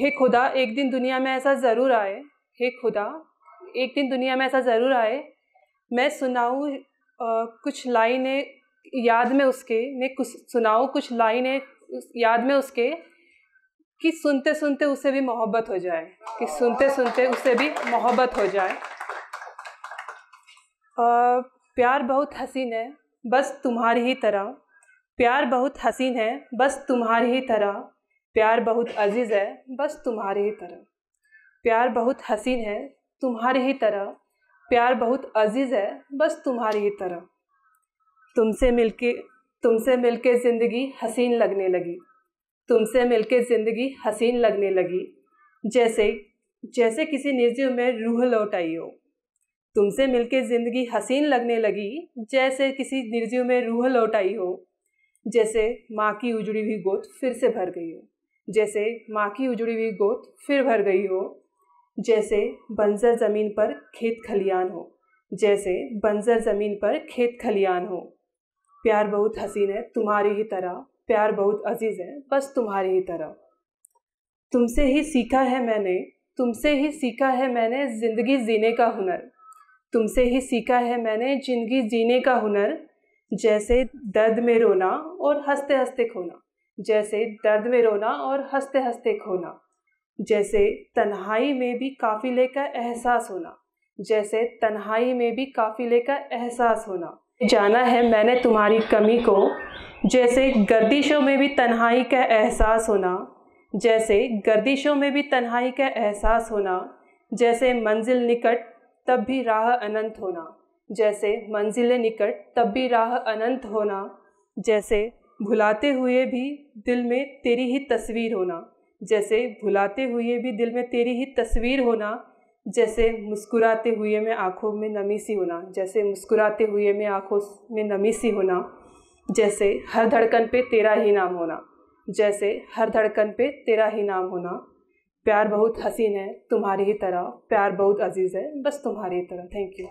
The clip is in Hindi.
हे खुदा एक दिन दुनिया में ऐसा ज़रूर आए। हे खुदा एक दिन दुनिया में ऐसा ज़रूर आए। मैं सुनाऊँ कुछ लाइनें याद में उसके मैं कुछ सुनाऊँ कुछ लाइनें याद में उसके कि सुनते सुनते उसे भी मोहब्बत हो जाए कि सुनते सुनते उसे भी मोहब्बत हो जाए। आ, प्यार बहुत हसीन है बस तुम्हारी ही तरह। प्यार बहुत हसीन है बस तुम्हारी ही तरह। प्यार बहुत अज़ीज़ है, बस तुम्हारी ही तरह। प्यार बहुत हसीन है, तुम्हारी ही तरह। प्यार बहुत अज़ीज़ है, बस तुम्हारी ही तरह। तुमसे मिलके तुमसे मिलके ज़िंदगी हसीन लगने लगी। तुमसे मिलके ज़िंदगी हसीन लगने लगी। जैसे जैसे किसी निर्जीव में रूह लौट आई हो। तुमसे मिलके ज़िंदगी हसीन लगने लगी, जैसे किसी निर्जीव में रूह लौट आई हो। जैसे माँ की उजड़ी हुई गोद फिर से भर गई हो। जैसे माँ की उजड़ी हुई गोद फिर भर गई हो, जैसे बंजर ज़मीन पर खेत खलियान हो, जैसे बंजर ज़मीन पर खेत खलियान हो। प्यार बहुत हसीन है तुम्हारी ही तरह, प्यार बहुत अज़ीज़ है, बस तुम्हारी ही तरह। तुमसे ही सीखा है मैंने, तुमसे ही सीखा है मैंने ज़िंदगी जीने का हुनर। तुमसे ही सीखा है मैंने ज़िंदगी जीने का हुनर, जैसे दर्द में रोना और हँसते हँसते खोना। जैसे दर्द में रोना और हँसते हँसते खोना, जैसे तन्हाई में भी काफ़िले का एहसास होना, जैसे तन्हाई में भी काफ़िले का एहसास होना। जाना है मैंने तुम्हारी कमी को, जैसे गर्दिशों में भी तन्हाई का एहसास होना, जैसे गर्दिशों में भी तन्हाई का एहसास होना, जैसे मंजिल निकट तब भी राह अनंत होना, जैसे मंजिल निकट तब भी राह अनंत होना, जैसे भुलाते हुए भी दिल में तेरी ही तस्वीर होना, जैसे भुलाते हुए भी दिल में तेरी ही तस्वीर होना, जैसे मुस्कुराते हुए में आँखों में नमी सी होना, जैसे मुस्कुराते हुए में आँखों में नमी सी होना, जैसे हर धड़कन पे तेरा ही नाम होना, जैसे हर धड़कन पे तेरा ही नाम होना। प्यार बहुत हसीन है, तुम्हारी ही तरह। प्यार बहुत अज़ीज़ है, बस तुम्हारी ही तरह। Thank you